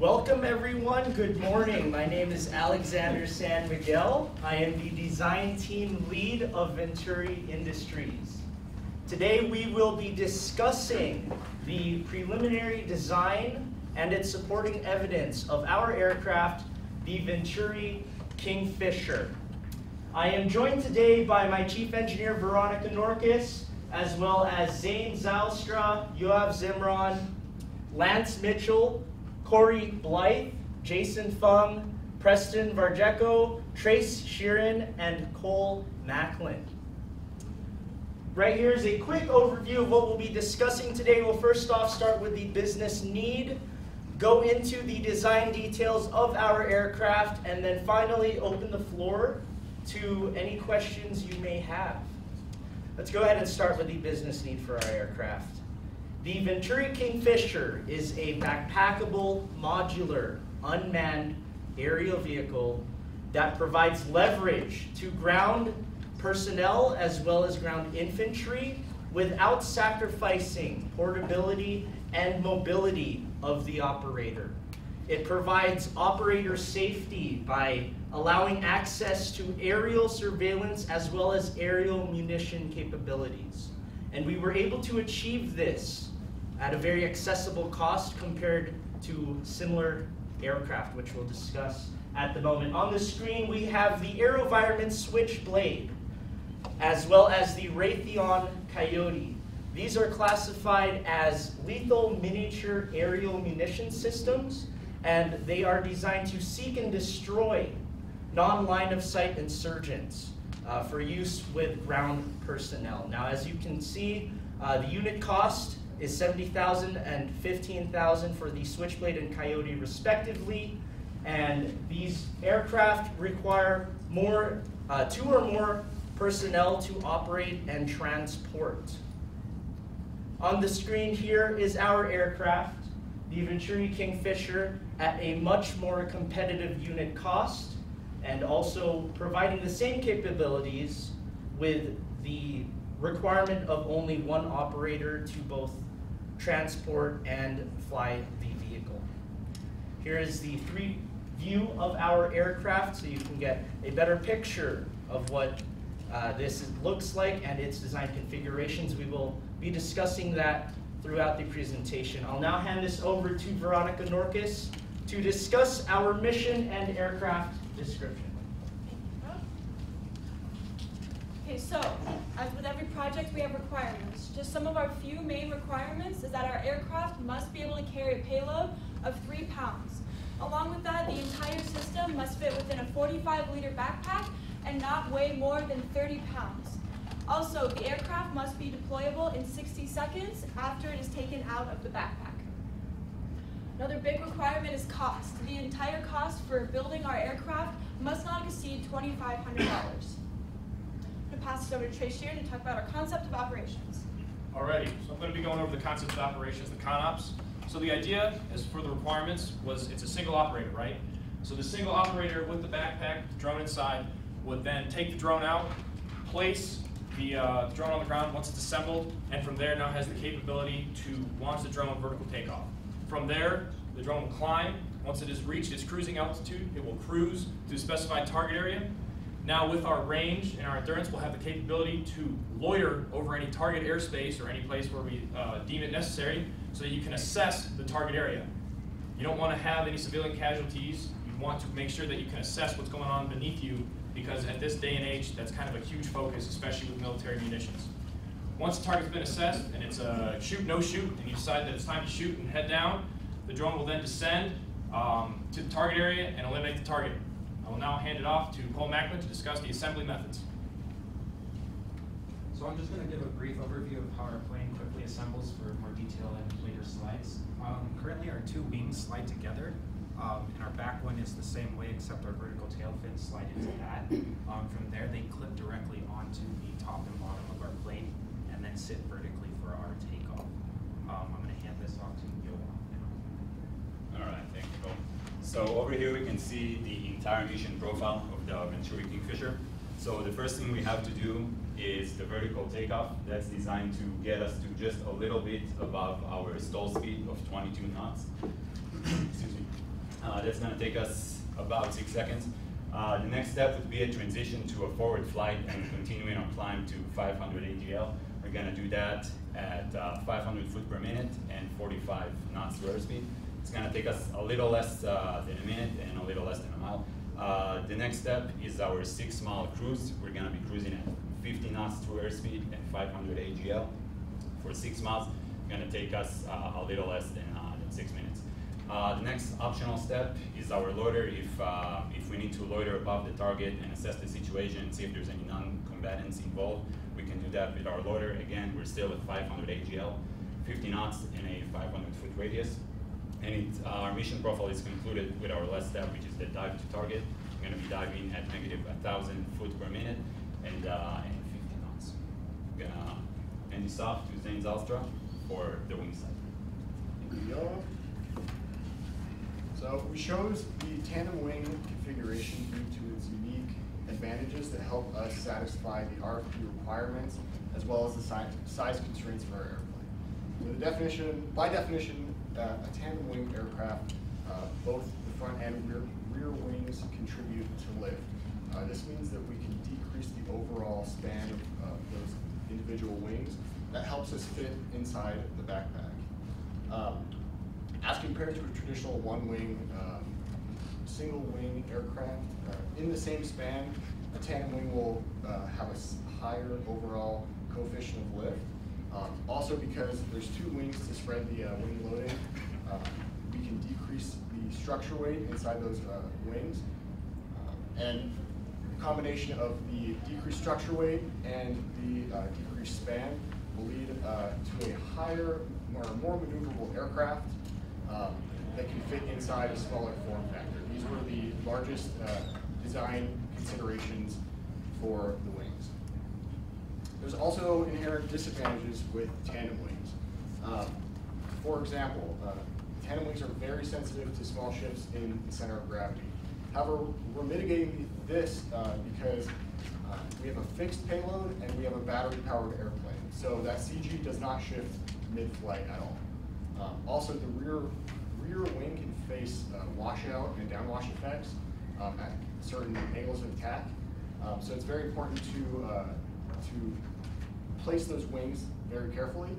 Welcome everyone, good morning. My name is Alexander San Miguel. I am the design team lead of Venturi Industries. Today we will be discussing the preliminary design and its supporting evidence of our aircraft, the Venturi Kingfisher. I am joined today by my chief engineer Veronica Norkis, as well as Zane Zalstra, Yoav Zimron, Lance Mitchell, Corey Blythe, Jason Fung, Preston Varjeko, Trace Sheeran, and Cole Macklin. Right here is a quick overview of what we'll be discussing today. We'll first off start with the business need, go into the design details of our aircraft, and then finally open the floor to any questions you may have. Let's go ahead and start with the business need for our aircraft. The Venturi Kingfisher is a backpackable, modular, unmanned aerial vehicle that provides leverage to ground personnel as well as ground infantry without sacrificing portability and mobility of the operator. It provides operator safety by allowing access to aerial surveillance as well as aerial munition capabilities. And we were able to achieve this at a very accessible cost compared to similar aircraft, which we'll discuss at the moment. On the screen, we have the AeroVironment Switchblade, as well as the Raytheon Coyote. These are classified as lethal miniature aerial munition systems, and they are designed to seek and destroy non-line of sight insurgents uh, for use with ground personnel. Now, as you can see, uh, the unit cost is 70,000 and 15,000 for the Switchblade and Coyote respectively. And these aircraft require more, uh, two or more personnel to operate and transport. On the screen here is our aircraft, the Venturi Kingfisher, at a much more competitive unit cost and also providing the same capabilities with the requirement of only one operator to both transport and fly the vehicle. Here is the three view of our aircraft so you can get a better picture of what uh, this looks like and its design configurations. We will be discussing that throughout the presentation. I'll now hand this over to Veronica Norkis to discuss our mission and aircraft description. Okay, so, as with every project, we have requirements. Just some of our few main requirements is that our aircraft must be able to carry a payload of three pounds. Along with that, the entire system must fit within a 45 liter backpack and not weigh more than 30 pounds. Also, the aircraft must be deployable in 60 seconds after it is taken out of the backpack. Another big requirement is cost. The entire cost for building our aircraft must not exceed $2,500 to pass it over to Trace Sheeran to talk about our concept of operations. Alrighty, so I'm going to be going over the concept of operations, the ConOps. So the idea is for the requirements was it's a single operator, right? So the single operator with the backpack, the drone inside, would then take the drone out, place the uh, drone on the ground once it's assembled, and from there now has the capability to launch the drone vertical takeoff. From there, the drone will climb. Once it has reached its cruising altitude, it will cruise to a specified target area, now with our range and our endurance, we'll have the capability to loiter over any target airspace or any place where we uh, deem it necessary so that you can assess the target area. You don't want to have any civilian casualties. You want to make sure that you can assess what's going on beneath you because at this day and age, that's kind of a huge focus, especially with military munitions. Once the target's been assessed and it's a shoot, no shoot, and you decide that it's time to shoot and head down, the drone will then descend um, to the target area and eliminate the target. Will now hand it off to Cole Macklin to discuss the assembly methods. So I'm just going to give a brief overview of how our plane quickly assembles for more detail in later slides. Um, currently our two wings slide together, um, and our back one is the same way except our vertical tail fins slide into that. Um, from there they clip directly onto the top and bottom of our plane and then sit vertically for our takeoff. Um, I'm going to hand this off to Yoav now. All right, thank you, Cole. So over here we can see the entire mission profile of the Venturi Kingfisher. So the first thing we have to do is the vertical takeoff. That's designed to get us to just a little bit above our stall speed of 22 knots. Excuse me. that's gonna take us about six seconds. Uh, the next step would be a transition to a forward flight and continuing our climb to 500 AGL. We're gonna do that at uh, 500 foot per minute and 45 knots to airspeed. It's gonna take us a little less uh, than a minute and a little less than a mile. Uh, the next step is our six mile cruise. We're gonna be cruising at 50 knots to airspeed and 500 AGL. For six miles, it's gonna take us uh, a little less than, than six minutes. Uh, the next optional step is our loiter. If, uh, if we need to loiter above the target and assess the situation, see if there's any non-combatants involved, we can do that with our loiter. Again, we're still at 500 AGL, 50 knots in a 500 foot radius. And it, uh, our mission profile is concluded with our last step, which is the dive to target. We're gonna be diving at negative 1,000 foot per minute and, uh, and 50 knots. Gonna hand this off to Zane Zalstra for the wing side. So we chose the tandem wing configuration due to its unique advantages that help us satisfy the RFP requirements as well as the size, size constraints for our airplane. So the definition, by definition, uh, a tandem wing aircraft, uh, both the front and rear, rear wings contribute to lift. Uh, this means that we can decrease the overall span of uh, those individual wings. That helps us fit inside the backpack. Um, as compared to a traditional one-wing, um, single-wing aircraft, uh, in the same span, a tandem wing will uh, have a higher overall coefficient of lift. Um, also because there's two wings to spread the uh, wing loading, uh, we can decrease the structure weight inside those uh, wings. Uh, And the combination of the decreased structure weight and the uh, decreased span will lead uh, to a higher or more maneuverable aircraft um, that can fit inside a smaller form factor. These were the largest design considerations for the wings. There's also inherent disadvantages with tandem wings. Um, For example, uh, tandem wings are very sensitive to small shifts in the center of gravity. However, we're mitigating this uh, because uh, we have a fixed payload and we have a battery-powered airplane. So that CG does not shift mid-flight at all. Um, Also, the rear, rear wing can face uh, washout and downwash effects um, at certain angles of attack. Um, So it's very important to, uh, to place those wings very carefully.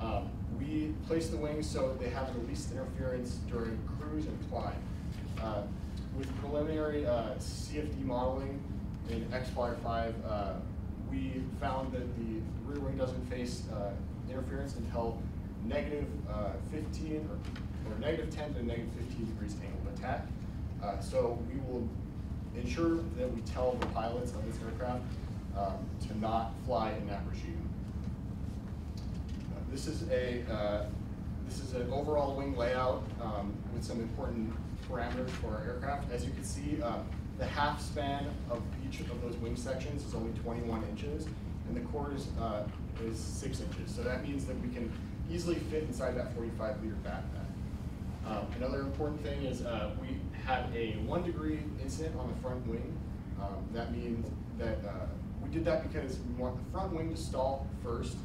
Um, We place the wings so they have the least interference during cruise and climb. Uh, With preliminary uh, CFD modeling in XFLR5, uh, we found that the rear wing doesn't face uh, interference until negative uh, 15 or, or negative 10 to negative 15 degrees angle of attack. Uh, So we will ensure that we tell the pilots of this aircraft um, to not fly in that regime. Uh, This is a, uh, this is an overall wing layout um, with some important parameters for our aircraft. As you can see, uh, the half span of each of those wing sections is only 21 inches, and the chord is, uh, is six inches. So that means that we can easily fit inside that 45 liter backpack. Um, Another important thing is uh, we had a one degree incident on the front wing. Um, That means that, uh, did that because we want the front wing to stall first,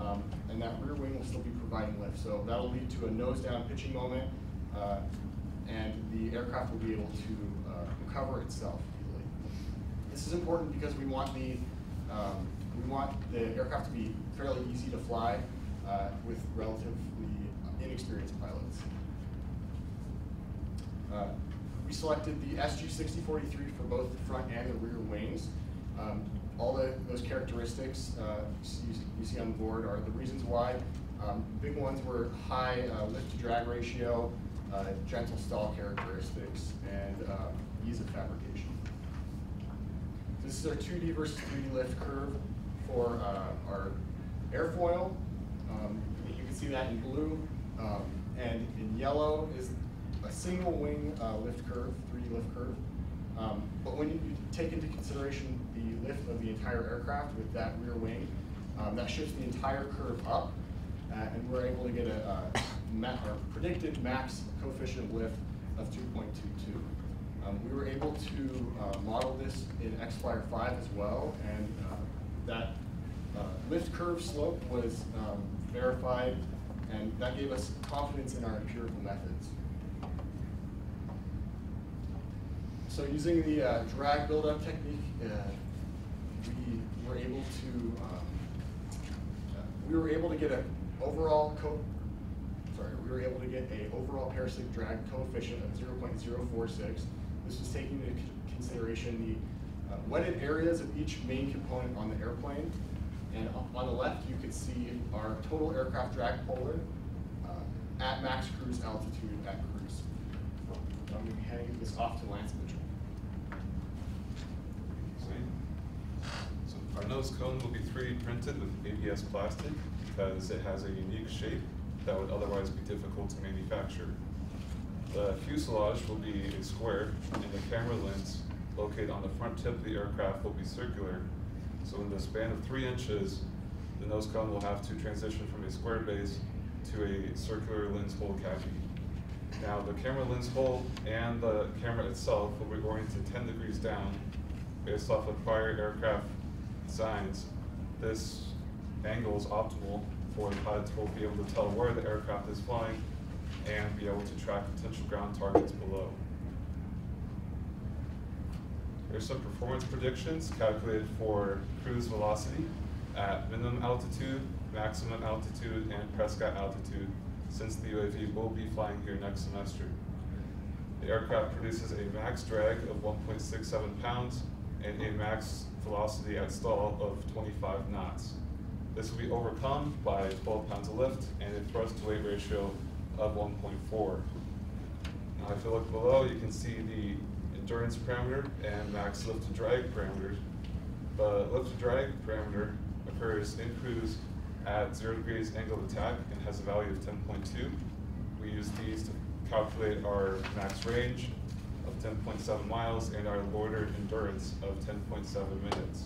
um, and that rear wing will still be providing lift. So that'll lead to a nose down pitching moment, uh, and the aircraft will be able to uh, recover itself easily. This is important because we want the, um, we want the aircraft to be fairly easy to fly uh, with relatively inexperienced pilots. Uh, We selected the SG6043 for both the front and the rear wings. Um, All the, those characteristics uh, you see- on the board are the reasons why. Um, Big ones were high uh, lift to drag ratio, uh, gentle stall characteristics, and uh, ease of fabrication. This is our 2D versus 3D lift curve for uh, our airfoil. Um, You can see that in blue. Um, And in yellow is a single wing uh, lift curve, 3D lift curve. Um, But when you take into consideration lift of the entire aircraft with that rear wing, um, that shifts the entire curve up. uh, And we're able to get a uh, ma- predicted max coefficient of lift of 2.22. Um, we were able to uh, model this in XFLR5 as well, and uh, that uh, lift curve slope was um, verified, and that gave us confidence in our empirical methods. So using the uh, drag buildup technique, uh, we were able to um, uh, we were able to get an overall co sorry we were able to get a overall parasitic drag coefficient of 0.046. This was taking into consideration the uh, wetted areas of each main component on the airplane. And on the left, you can see our total aircraft drag polar uh, at max cruise altitude at cruise. So I'm going to be handing this off to Lance Mitchell. So our nose cone will be 3D printed with ABS plastic because it has a unique shape that would otherwise be difficult to manufacture. The fuselage will be a square and the camera lens located on the front tip of the aircraft will be circular. So in the span of three inches, the nose cone will have to transition from a square base to a circular lens hole cavity. Now, the camera lens hole and the camera itself will be oriented 10 degrees down based off of prior aircraft designs. This angle is optimal for the pilot to be able to tell where the aircraft is flying and be able to track potential ground targets below. Here's some performance predictions calculated for cruise velocity at minimum altitude, maximum altitude, and Prescott altitude, since the UAV will be flying here next semester. The aircraft produces a max drag of 1.67 pounds and a max velocity at stall of 25 knots. This will be overcome by 12 pounds of lift and a thrust to weight ratio of 1.4. Now, if you look below, you can see the endurance parameter and max lift to drag parameters. The lift to drag parameter occurs in cruise at zero degrees angle of attack and has a value of 10.2. We use these to calculate our max range 10.7 miles and our loitered endurance of 10.7 minutes.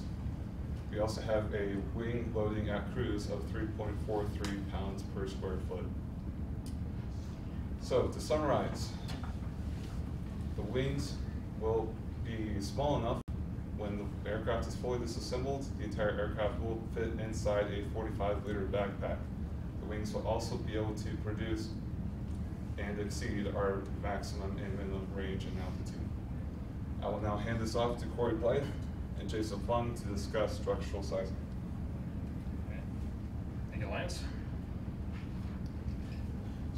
We also have a wing loading at cruise of 3.43 pounds per square foot. So to summarize, the wings will be small enough when the aircraft is fully disassembled, the entire aircraft will fit inside a 45 liter backpack. The wings will also be able to produce and exceed our maximum and minimum range and altitude. I will now hand this off to Corey Blythe and Jason Plum to discuss structural sizing. Thank you, Lance.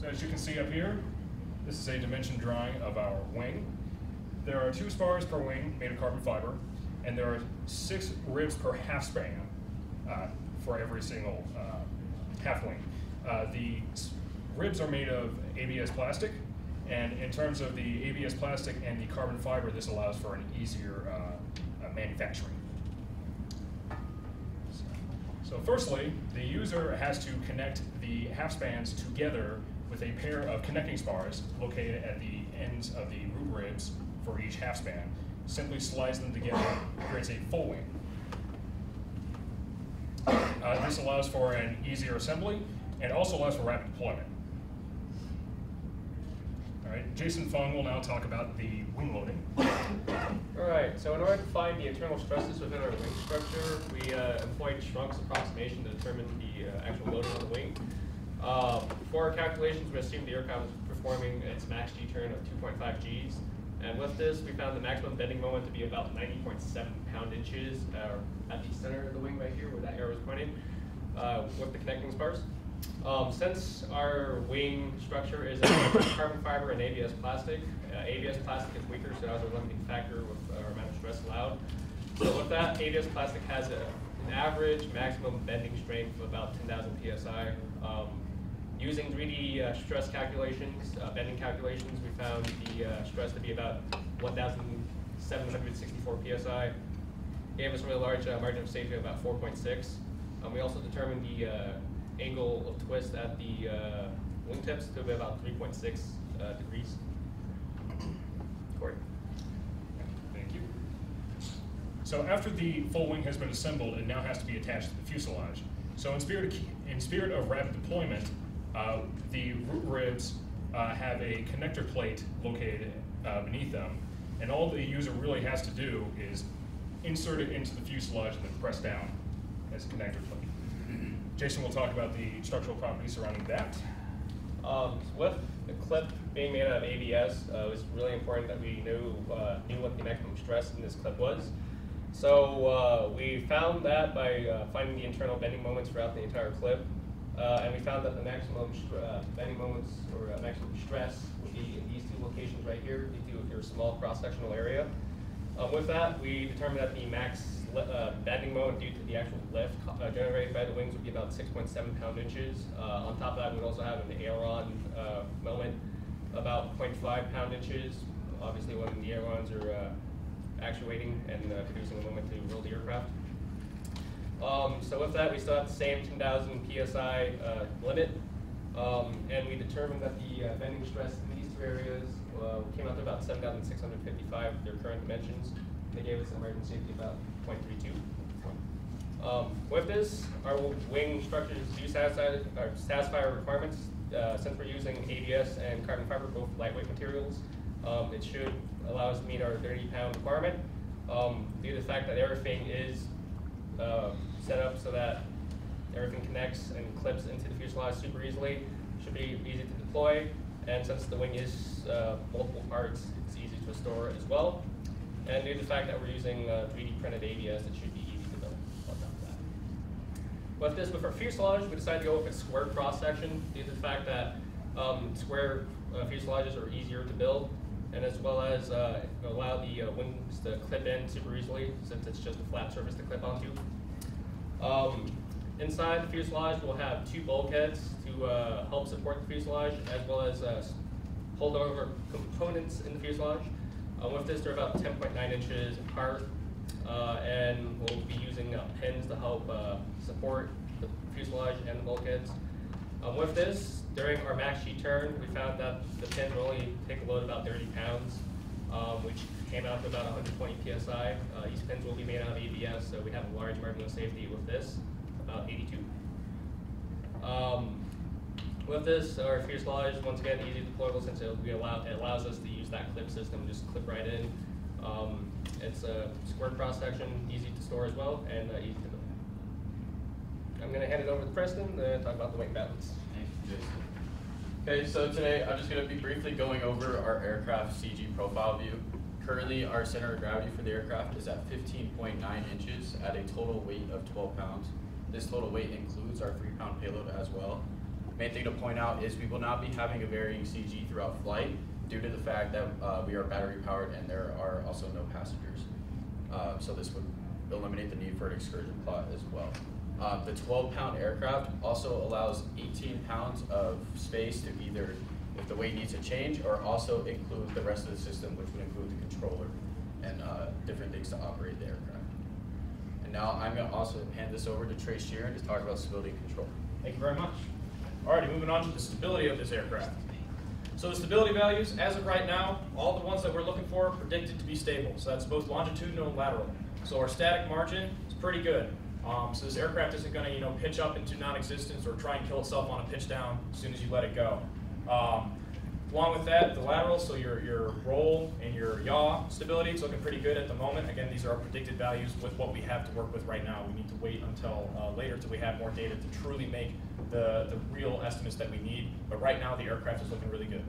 So as you can see up here, this is a dimension drawing of our wing. There are two spars per wing made of carbon fiber, and there are six ribs per half span uh, for every single uh, half wing. Uh, the ribs are made of ABS plastic, and in terms of the ABS plastic and the carbon fiber, this allows for an easier uh, uh, manufacturing. So firstly, the user has to connect the half spans together with a pair of connecting spars located at the ends of the root ribs for each half span. Simply slides them together, creates a full wing. Uh, this allows for an easier assembly and also allows for rapid deployment. All right, Jason Fong will now talk about the wing loading. Alright, so in order to find the internal stresses within our wing structure, we uh, employed Schrenk's approximation to determine the uh, actual loading on the wing. Um, for our calculations, we assumed the aircraft was performing its max G turn of 2.5 Gs. And with this, we found the maximum bending moment to be about 90.7 pound inches uh, at the center of the wing right here where that arrow is pointing uh, with the connecting spars. Um, since our wing structure is carbon fiber and ABS plastic, uh, ABS plastic is weaker, so that was a limiting factor with our amount of stress allowed. So with that, ABS plastic has a, an average maximum bending strength of about 10,000 psi. Um, using 3D uh, stress calculations, uh, bending calculations, we found the uh, stress to be about 1,764 psi. Gave us a really large uh, margin of safety of about 4.6. Um, we also determined the uh, angle of twist at the uh, wingtips to be about 3.6 uh, degrees. Corey. Thank you. So after the full wing has been assembled, it now has to be attached to the fuselage. So in spirit of, in spirit of rapid deployment, uh, the root ribs uh, have a connector plate located uh, beneath them, and all the user really has to do is insert it into the fuselage and then press down as a connector plate. Jason will talk about the structural properties surrounding that. Um, with the clip being made out of ABS, uh, it was really important that we knew uh, knew what the maximum stress in this clip was. So uh, we found that by uh, finding the internal bending moments throughout the entire clip, uh, and we found that the maximum uh, bending moments or maximum stress would be in these two locations right here, due to your small cross-sectional area. Um, with that, we determined that the max uh, bending moment due to the actual lift uh, generated by the wings would be about 6.7 pound inches. Uh, on top of that, we'd also have an aileron uh, moment about 0.5 pound inches. Obviously, when the ailerons are uh, actuating and uh, producing a moment to roll the aircraft. Um, so with that, we still have the same 10,000 psi limit, um, and we determined that the bending stress in these two areas came out to about 7,655, their current dimensions. They gave us an emergency safety about 0.32. Um, with this, our wing structures do satisfy, satisfy our requirements. Uh, since we're using ABS and carbon fiber, both lightweight materials, um, it should allow us to meet our 30 pound requirement. Um, due to the fact that everything is uh, set up so that everything connects and clips into the fuselage super easily, should be easy to deploy. And since the wing is uh, multiple parts, it's easy to store as well. And due to the fact that we're using uh, 3D printed ABS, it should be easy to build on top of that. With this, with our fuselage, we decided to go with a square cross section due to the fact that um, square uh, fuselages are easier to build, and as well as uh, allow the uh, wings to clip in super easily since it's just a flat surface to clip onto. Um, inside the fuselage, we'll have two bulkheads to uh, help support the fuselage, as well as uh, hold over components in the fuselage. Uh, with this, they're about 10.9 inches apart, uh, and we'll be using uh, pins to help uh, support the fuselage and the bulkheads. Um, with this, during our max sheet turn, we found that the pins will only take a load about 30 pounds, um, which came out to about 120 psi. Uh, these pins will be made out of ABS, so we have a large margin of safety with this, about 82. Um, with this, our fuselage, once again, easy deployable since it'll allow, it allows us to use that clip system, just clip right in. Um, it's a square cross section, easy to store as well, and uh, easy to build. I'm gonna hand it over to Preston to talk about the wing balance. Thank you, Jason. Okay, so today I'm just going to be briefly going over our aircraft CG profile view. Currently, our center of gravity for the aircraft is at 15.9 inches at a total weight of 12 pounds. This total weight includes our 3 pound payload as well. Main thing to point out is we will not be having a varying CG throughout flight due to the fact that uh, we are battery powered and there are also no passengers. Uh, so this would eliminate the need for an excursion plot as well. Uh, the 12 pound aircraft also allows 18 pounds of space to either, if the weight needs to change, or also include the rest of the system, which would include the controller and uh, different things to operate the aircraft. And now I'm going to also hand this over to Trace Sheeran to talk about stability control. Thank you very much. Alrighty, moving on to the stability of this aircraft. So the stability values, as of right now, all the ones that we're looking for are predicted to be stable. So that's both longitudinal and lateral. So our static margin is pretty good. Um, so this aircraft isn't going to, you know, pitch up into non-existence or try and kill itself on a pitch down as soon as you let it go. Um, along with that, the lateral, so your your roll and your yaw stability, it's looking pretty good at the moment. Again, these are our predicted values with what we have to work with right now. We need to wait until uh, later till we have more data to truly make the, the real estimates that we need. But right now, the aircraft is looking really good.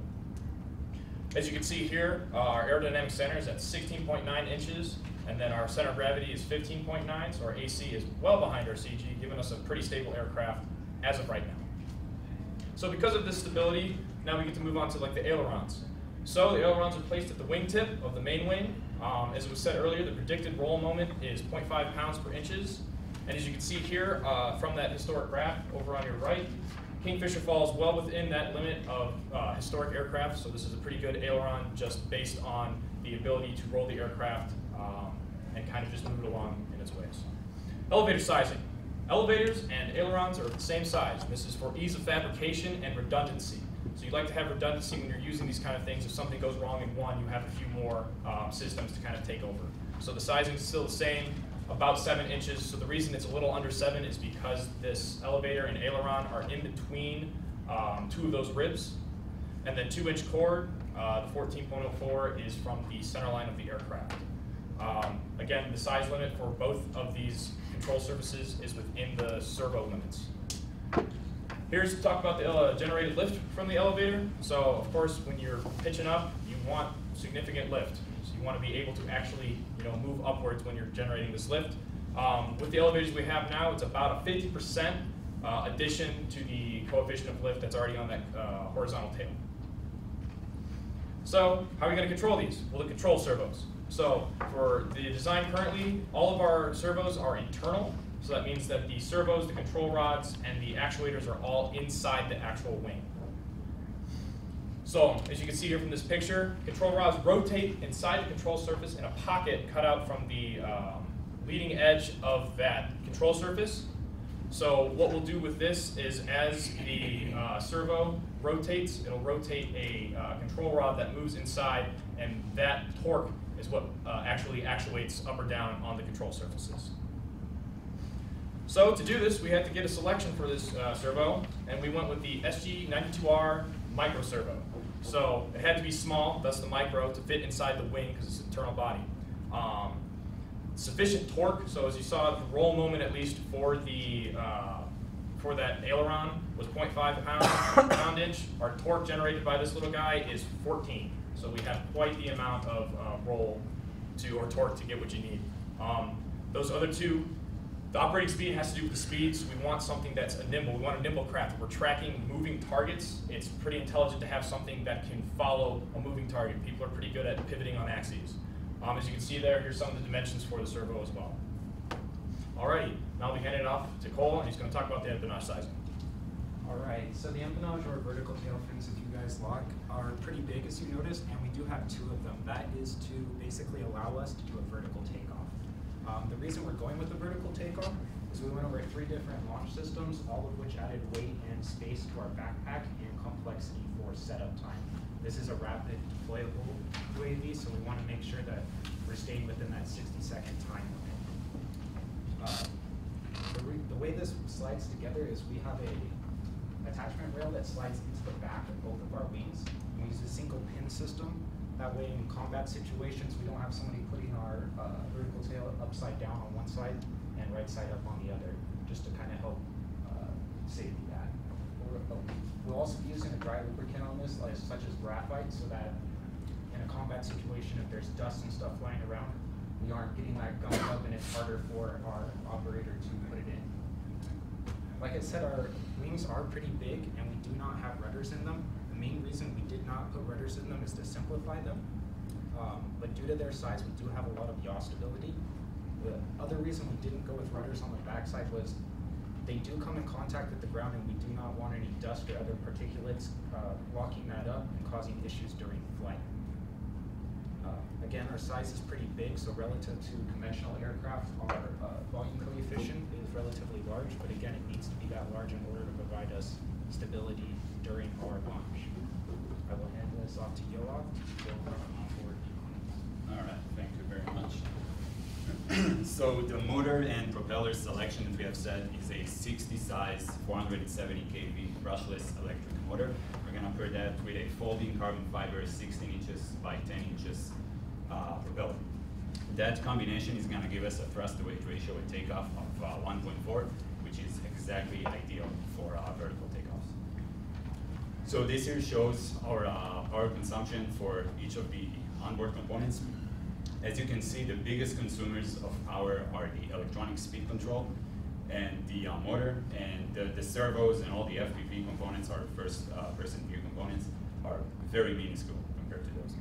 As you can see here, uh, our aerodynamic center is at 16.9 inches, and then our center of gravity is 15.9, so our AC is well behind our CG, giving us a pretty stable aircraft as of right now. So because of this stability, now we get to move on to like the ailerons. So the ailerons are placed at the wingtip of the main wing. Um, as was said earlier, the predicted roll moment is 0.5 pounds per inches. And as you can see here uh, from that historic graph over on your right, Kingfisher falls well within that limit of uh, historic aircraft. So this is a pretty good aileron just based on the ability to roll the aircraft um, and kind of just move it along in its ways. Elevator sizing. Elevators and ailerons are the same size. This is for ease of fabrication and redundancy. So you like to have redundancy when you're using these kind of things. If something goes wrong in one, you have a few more um, systems to kind of take over. So the sizing is still the same, about seven inches. So the reason it's a little under seven is because this elevator and aileron are in between um, two of those ribs. And then two inch cord, uh, the 14.04 is from the center line of the aircraft. Um, again, the size limit for both of these control surfaces is within the servo limits. Here's to talk about the uh, generated lift from the elevator. So of course, when you're pitching up, you want significant lift. So you want to be able to actually, you know, move upwards when you're generating this lift. Um, with the elevators we have now, it's about a 50% uh, addition to the coefficient of lift that's already on that uh, horizontal tail. So how are we going to control these? Well, the control servos. So for the design currently, all of our servos are internal. So that means that the servos, the control rods, and the actuators are all inside the actual wing. So as you can see here from this picture, control rods rotate inside the control surface in a pocket cut out from the um, leading edge of that control surface. So what we'll do with this is as the uh, servo rotates, it'll rotate a uh, control rod that moves inside, and that torque is what uh, actually actuates up or down on the control surfaces. So to do this, we had to get a selection for this uh, servo, and we went with the SG92R micro servo. So it had to be small, thus the micro, to fit inside the wing because it's an internal body. Um, sufficient torque, so as you saw, the roll moment at least for the uh, for that aileron was 0.5 pound, pound inch. Our torque generated by this little guy is 14. So we have quite the amount of uh, roll to or torque to get what you need. Um, those other two, the operating speed has to do with the speeds. We want something that's a nimble. We want a nimble craft. We're tracking moving targets. It's pretty intelligent to have something that can follow a moving target. People are pretty good at pivoting on axes. Um, as you can see there, here's some of the dimensions for the servo as well. Alrighty, now we hand it off to Cole, and he's going to talk about the empennage sizing. Alright, so the empennage or vertical tail fins, if you guys lock, are pretty big as you noticed, and we do have two of them. That is to basically allow us to do a vertical. Um, the reason we're going with the vertical takeoff is we went over three different launch systems, all of which added weight and space to our backpack and complexity for setup time. This is a rapid deployable UAV, so we want to make sure that we're staying within that 60 second time limit. Uh, the, the way this slides together is we have a attachment rail that slides into the back of both of our wings. We use a single pin system. That way in combat situations, we don't have somebody our uh, vertical tail upside down on one side and right side up on the other, just to kind of help uh, safety that. Uh, We'll also be using a dry lubricant on this, like, such as graphite, so that in a combat situation, if there's dust and stuff flying around, we aren't getting that gummed up and it's harder for our operator to put it in. Like I said, our wings are pretty big and we do not have rudders in them. The main reason we did not put rudders in them is to simplify them. Um, but due to their size, we do have a lot of yaw stability. The other reason we didn't go with rudders on the backside was they do come in contact with the ground and we do not want any dust or other particulates uh, locking that up and causing issues during flight. Uh, Again, our size is pretty big, so relative to conventional aircraft, our uh, volume coefficient is relatively large, but again, it needs to be that large in order to provide us stability during our launch. I will hand this off to Yoav to go over on board. All right, thank you very so the motor and propeller selection that we have set is a 60 size 470 kV brushless electric motor. We're gonna pair that with a folding carbon fiber 16 inches by 10 inches uh, propeller. That combination is gonna give us a thrust to weight ratio at takeoff of uh, 1.4, which is exactly ideal for uh, vertical takeoffs. So this here shows our uh, power consumption for each of the onboard components. As you can see, the biggest consumers of power are the electronic speed control and the uh, motor, and the, the servos and all the FPV components, our first uh, person view components, are very minuscule compared to those.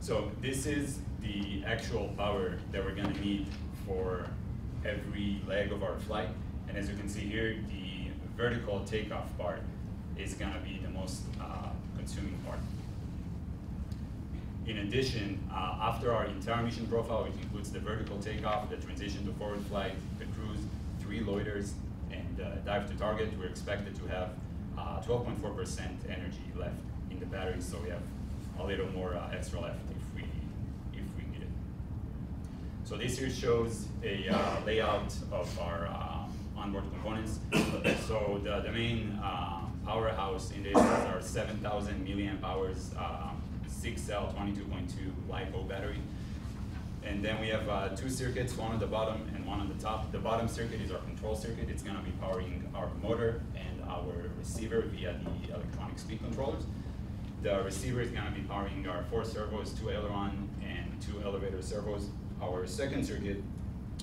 So this is the actual power that we're gonna need for every leg of our flight. And as you can see here, the vertical takeoff part is gonna be the most uh, consuming part. In addition, uh, after our entire mission profile, which includes the vertical takeoff, the transition to forward flight, the cruise, three loiters, and uh, dive to target, we're expected to have 12.4% energy left in the battery, so we have a little more uh, extra left if we if we need it. So this here shows a uh, layout of our uh, onboard components. so the, the main uh, powerhouse in this is our 7,000 milliamp hours uh, 6 cell 22.2 LiPo battery. And then we have uh, two circuits, one on the bottom and one on the top. The bottom circuit is our control circuit. It's gonna be powering our motor and our receiver via the electronic speed controllers. The receiver is gonna be powering our four servos, two aileron and two elevator servos. Our second circuit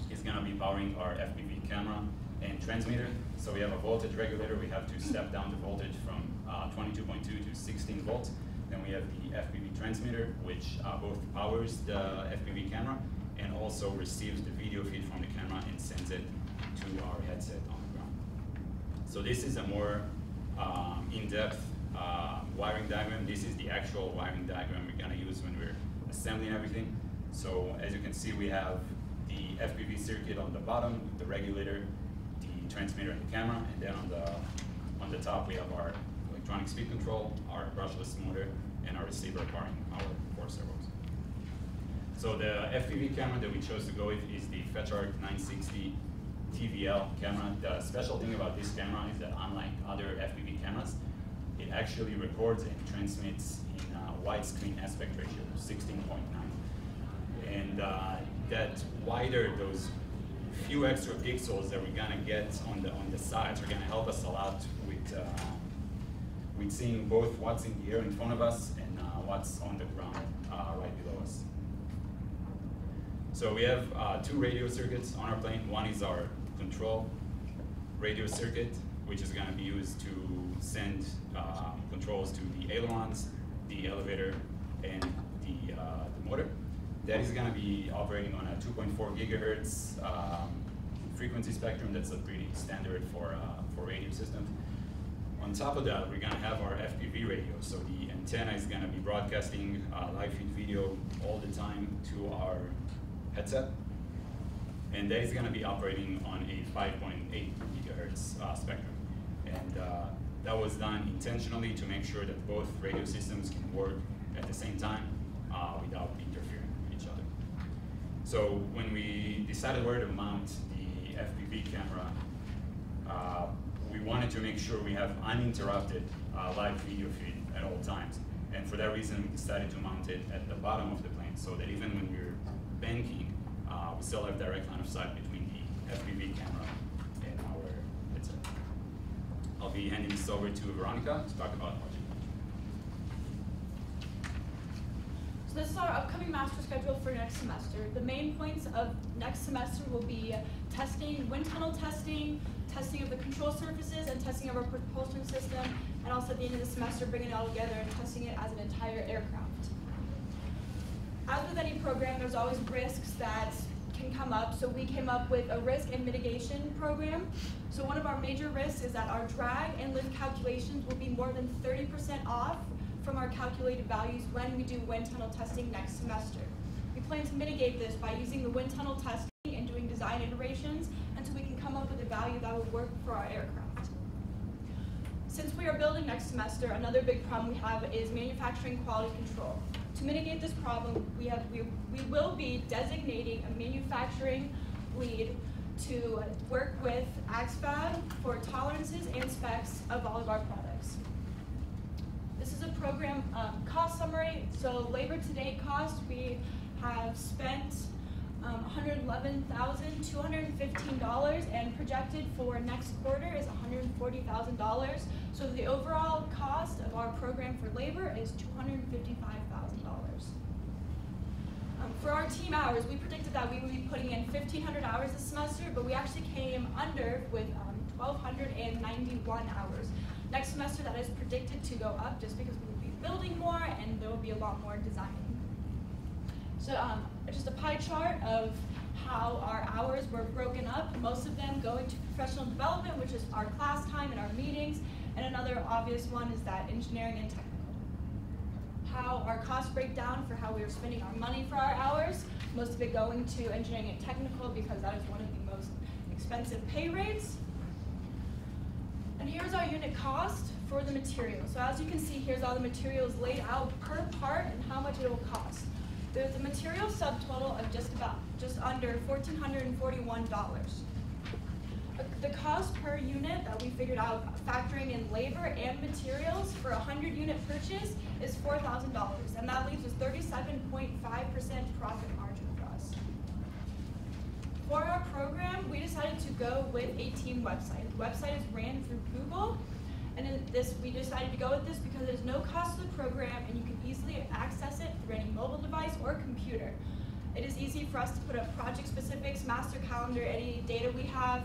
is gonna be powering our FPV camera and transmitter. So we have a voltage regulator. We have to step down the voltage from uh, 22.2 to 16 volts. Then we have the FPV transmitter, which uh, both powers the FPV camera and also receives the video feed from the camera and sends it to our headset on the ground. So this is a more um, in-depth uh, wiring diagram. This is the actual wiring diagram we're gonna use when we're assembling everything. So as you can see, we have the FPV circuit on the bottom, the regulator, the transmitter and the camera, and then on the on the top we have our electronic speed control, our brushless motor, and our receiver powering our four servos. So the FPV camera that we chose to go with is the Fatshark 960 TVL camera. The special thing about this camera is that unlike other FPV cameras, it actually records and transmits in uh, widescreen aspect ratio, of 16.9. And uh, that wider those few extra pixels that we're gonna get on the on the sides are gonna help us a lot with uh, with seeing both what's in the air in front of us and uh, what's on the ground uh, right below us. So we have uh, two radio circuits on our plane. One is our control radio circuit, which is going to be used to send uh, controls to the ailerons, the elevator, and the, uh, the motor. That is going to be operating on a 2.4 gigahertz um, frequency spectrum. That's a pretty standard for, uh, for radio systems. On top of that, we're gonna have our FPV radio. So the antenna is gonna be broadcasting uh, live feed video all the time to our headset. And that is gonna be operating on a 5.8 gigahertz uh, spectrum. And uh, that was done intentionally to make sure that both radio systems can work at the same time uh, without interfering with each other. So when we decided where to mount the FPV camera, uh, we wanted to make sure we have uninterrupted uh, live video feed at all times. And for that reason, we decided to mount it at the bottom of the plane so that even when we're banking, uh, we still have direct line of sight between the FPV camera and our headset. I'll be handing this over to Veronica to talk about project So this is our upcoming master schedule for next semester. The main points of next semester will be testing, wind tunnel testing, testing of the control surfaces, and testing of our propulsion system, and also at the end of the semester, bringing it all together and testing it as an entire aircraft. As with any program, there's always risks that can come up, so we came up with a risk and mitigation program. So one of our major risks is that our drag and lift calculations will be more than 30% off from our calculated values when we do wind tunnel testing next semester. We plan to mitigate this by using the wind tunnel testing and doing design iterations until we can come up with a value that will work for our aircraft. Since we are building next semester, another big problem we have is manufacturing quality control. To mitigate this problem, we, have, we, we will be designating a manufacturing lead to work with AXFAB for tolerances and specs of all of our products. This is a program um, cost summary. So labor to date cost, we have spent um, $111,215 and projected for next quarter is $140,000. So the overall cost of our program for labor is $255,000. Um, for our team hours, we predicted that we would be putting in 1,500 hours this semester, but we actually came under with um, 1,291 hours. Next semester, that is predicted to go up just because we will be building more and there will be a lot more designing. So um, just a pie chart of how our hours were broken up, most of them going to professional development, which is our class time and our meetings, and another obvious one is that engineering and technical. How our costs break down for how we are spending our money for our hours, most of it going to engineering and technical because that is one of the most expensive pay rates. And here's our unit cost for the material. So as you can see, here's all the materials laid out per part and how much it will cost. There's a material subtotal of just about, just under $1,441. The cost per unit that we figured out factoring in labor and materials for a 100 unit purchase is $4,000. And that leaves us 37.5% profit margin for us. For our program, we decided to go with a team website. The website is ran through Google, and in this, we decided to go with this because there's no cost to the program, and you can easily access it through any mobile device or computer. It is easy for us to put up project specifics, master calendar, any data we have,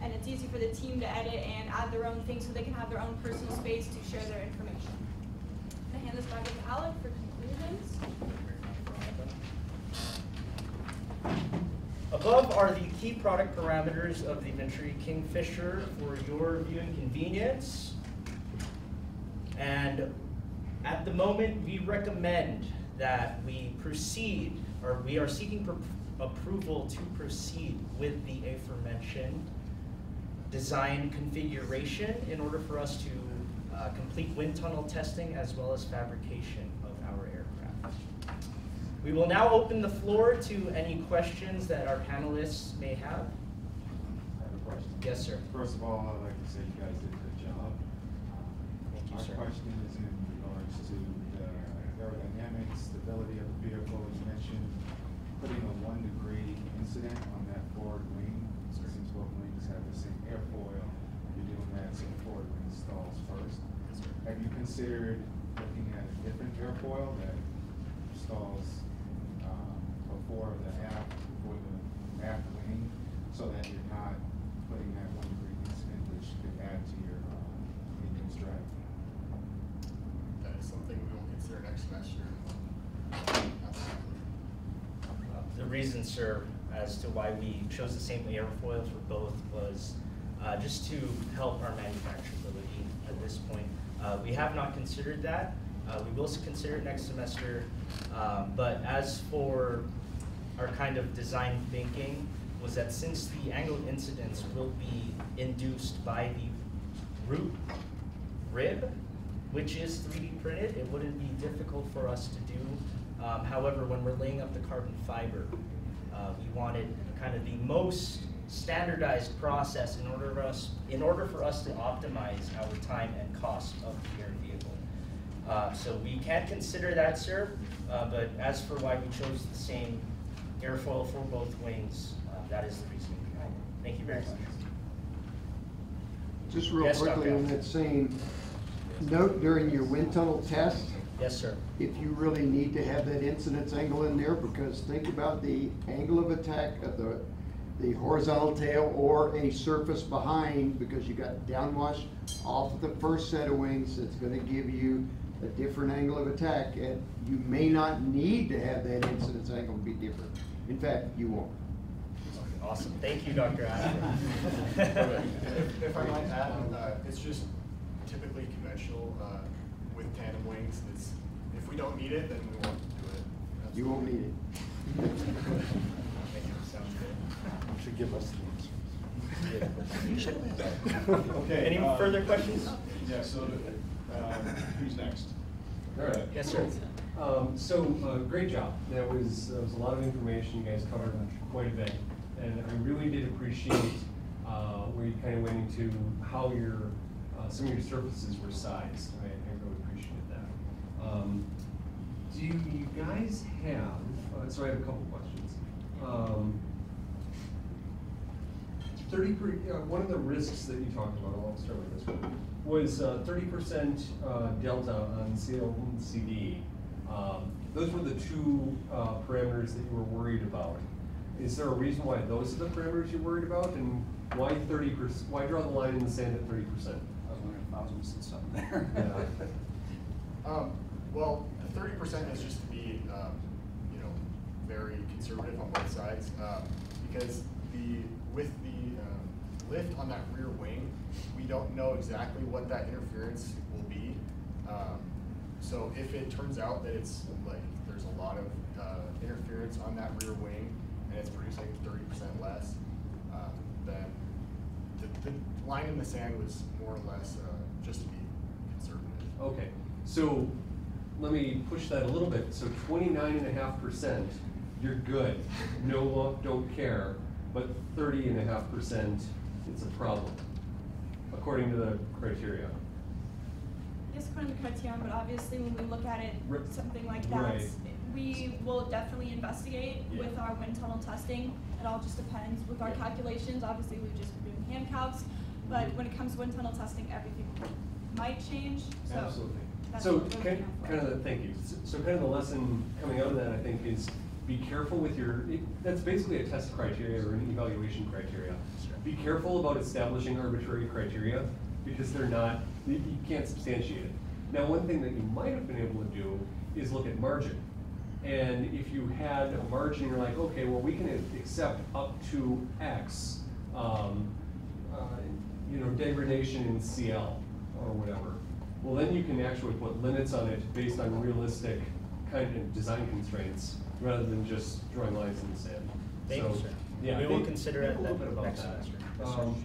and it's easy for the team to edit and add their own things so they can have their own personal space to share their information. I hand this back to Alec for conclusions. Above are the key product parameters of the Venturi Kingfisher for your viewing convenience. And at the moment, we recommend that we proceed, or we are seeking pro- approval to proceed with the aforementioned design configuration in order for us to uh, complete wind tunnel testing as well as fabrication of our aircraft. We will now open the floor to any questions that our panelists may have. I have a question. Yes, sir. First of all, I'd like to say you guys did a good job. You, sir. question is in regards to the aerodynamics, stability of the vehicle. You mentioned putting a one degree incident on that forward wing. Since both wings have the same airfoil, you're doing that so the forward wing stalls first. Have you considered looking at a different airfoil that stalls um, before the aft, before the aft wing, so that you're not putting that one degree incident, which could add to your uh, engine drag? That is something we will consider next semester. Absolutely. Uh, Sir, as to why we chose the same airfoil for both was uh, just to help our manufacturability at this point. Uh, We have not considered that. Uh, We will consider it next semester. Um, But as for our kind of design thinking, was that since the angle incidence will be induced by the root rib, which is 3D printed, it wouldn't be difficult for us to do. Um, however, when we're laying up the carbon fiber, uh, we wanted kind of the most standardized process in order for us, in order for us to optimize our time and cost of the air vehicle. Uh, so we can consider that, sir, uh, but as for why we chose the same airfoil for both wings, uh, that is the reasoning behind it. Thank you very much. Just real Yes, quickly on that same note, during your wind tunnel test, Yes, sir. if you really need to have that incidence angle in there, because think about the angle of attack of the, the horizontal tail or a surface behind, because you got downwash off of the first set of wings, it's gonna give you a different angle of attack, and you may not need to have that incidence angle be different. In fact, you won't. Awesome. Thank you, Dr. Asper. If, if I might add, uh, it's just typically conventional, uh, with tandem wings, it's, if we don't need it, then we won't do it. You won't need it. Sounds good. Should give us the answers. Okay. Any uh, further questions? Yeah, so, uh, who's next? All right. Yes, sir. Um, so, uh, great job. That was, that was a lot of information. You guys covered quite a bit. And I really did appreciate, uh, where you kind of went into how your, uh, some of your surfaces were sized. I, I really appreciated that. Um, do you guys have, uh, so I have a couple questions. Um, thirty per, uh, one of the risks that you talked about, I'll start with this one, was uh, thirty percent uh, delta on and CD. Um, Those were the two uh, parameters that you were worried about. Is there a reason why those are the parameters you're worried about, and why thirty percent, why draw the line in the sand at thirty percent? I was wondering if I was missing something there. Um, well, thirty percent is just to be, um, you know, very conservative on both sides, um, because the, with the, um, lift on that rear wing, we don't know exactly what that interference will be. Um, so if it turns out that it's like, there's a lot of, uh, interference on that rear wing, and it's producing thirty percent less, um, then the, the line in the sand was more or less, uh, just to be conservative. Okay, so let me push that a little bit. So twenty-nine and a half percent, you're good. No, lo- don't care. But thirty and a half percent, it's a problem, according to the criteria. Yes, according to the criteria, but obviously when we look at it, something like that, Right. we will definitely investigate with our wind tunnel testing. It all just depends with our calculations. Obviously, we've just been doing hand counts, but mm-hmm. when it comes to wind tunnel testing, everything might change, so. Absolutely. That's So, kind, looking out for. kind of, the- thank you. S- So kind of the lesson coming out of that, I think, is be careful with your, it- that's basically a test criteria or an evaluation criteria. Be careful about establishing arbitrary criteria, because they're not, you, you can't substantiate it. Now, one thing that you might have been able to do is look at margin. And if you had a margin, you're like, okay, well, we can accept up to X, um, uh, you know, degradation in CL or whatever. Well, then you can actually put limits on it based on realistic kind of design constraints, rather than just drawing lines in the sand. Thank you, So, sir. Yeah. We will consider it a little bit about next that. semester. Um,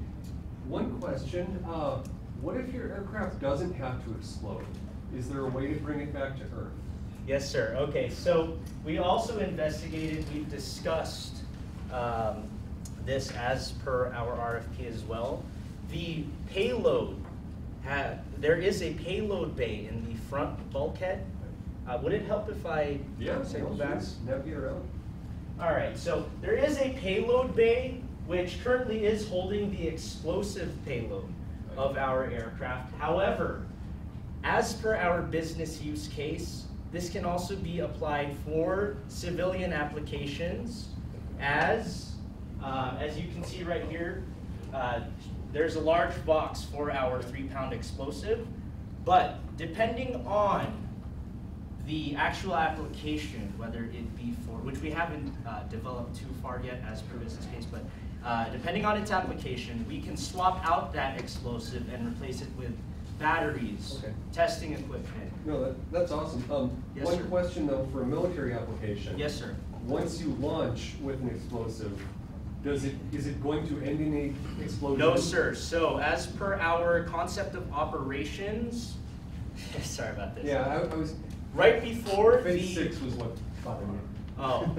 One question, uh, what if your aircraft doesn't have to explode? Is there a way to bring it back to Earth? Yes, sir. Okay, so we also investigated, we've discussed um, this as per our RFP as well. The payload, ha- there is a payload bay in the front bulkhead. Uh, Would it help if I circle back? around. All right, so there is a payload bay which currently is holding the explosive payload of our aircraft. However, as per our business use case, this can also be applied for civilian applications as, uh, as you can see right here, uh, there's a large box for our three pound explosive, but depending on the actual application, whether it be for, which we haven't uh, developed too far yet as per business case, but uh, depending on its application, we can swap out that explosive and replace it with batteries, Okay. testing equipment. No, that, that's awesome. Um, Yes, one sir. question though, for a military application. Yes, sir. Once you launch with an explosive, does it, is it going to end in a explosion? No, sir. So as per our concept of operations, sorry about this. Yeah, I, I was, Right before the. phase six was what bothered me. Oh,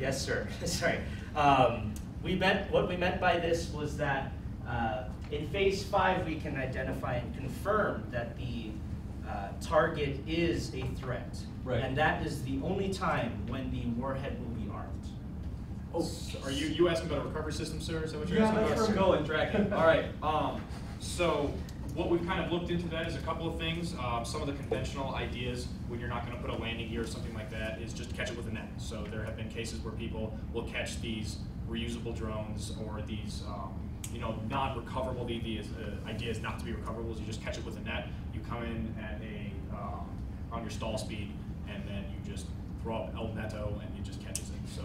yes, sir. Sorry. Um, we meant, what we meant by this was that uh, in phase five, we can identify and confirm that the uh, target is a threat. Right. And that is the only time when the warhead will. Oh, are you, you asking about a recovery system, sir? Is that what you're Yeah, asking? about? I'm going. Dragon. All right, um, so what we've kind of looked into that is a couple of things. Um, some of the conventional ideas, when you're not gonna put a landing gear or something like that, is just catch it with a net. So there have been cases where people will catch these reusable drones or these, um, you know, non-recoverable, the, the uh, idea is not to be recoverable, is you just catch it with a net. You come in at a, um, on your stall speed, and then you just throw up El Neto and it just catches it, so,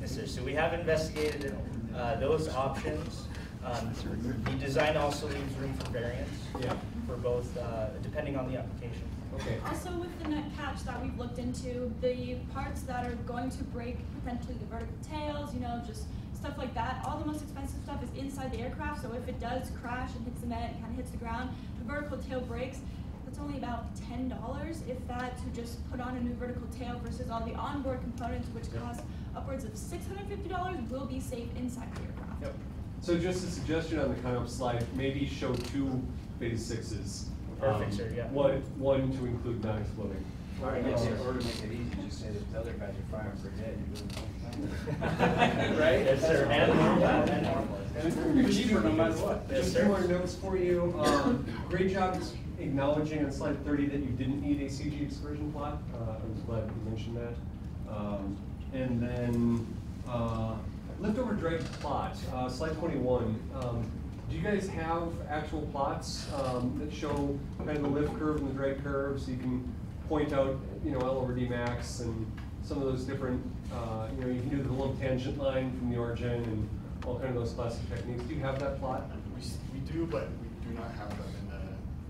Yes, sir. So we have investigated uh, those options. Um, The design also leaves room for variance. Yeah. For both, uh, depending on the application. Okay. Also with the net catch that we've looked into, the parts that are going to break potentially the vertical tails, you know, just stuff like that, all the most expensive stuff is inside the aircraft, so if it does crash and hits the net and kind of hits the ground, the vertical tail breaks, that's only about ten dollars, if that, to just put on a new vertical tail versus all the onboard components, which cost upwards of six hundred and fifty dollars, will be safe inside the aircraft. Yep. So just a suggestion on the kind of slide, maybe show two phase sixes. Perfect, Um, sir, yeah. One, one to include non-exploding. Or to make it, or to make it easy, just say that the other guys are firing for dead, you're doing the whole thing. Right? Yes, sir. And normal, and normal. You're cheaper no matter what. Yes, Just sir. two more notes for you. Um, Great job acknowledging on slide thirty that you didn't need a CG excursion plot. Uh, I was glad you mentioned that. Um, And then, uh, leftover drag plot, uh, slide twenty-one. Um, Do you guys have actual plots um, that show kind of the lift curve and the drag curve? So you can point out, you know, L over D max and some of those different, uh, you know, you can do the little tangent line from the origin and all kind of those classic techniques. Do you have that plot? We, we do, but we do not have them in the,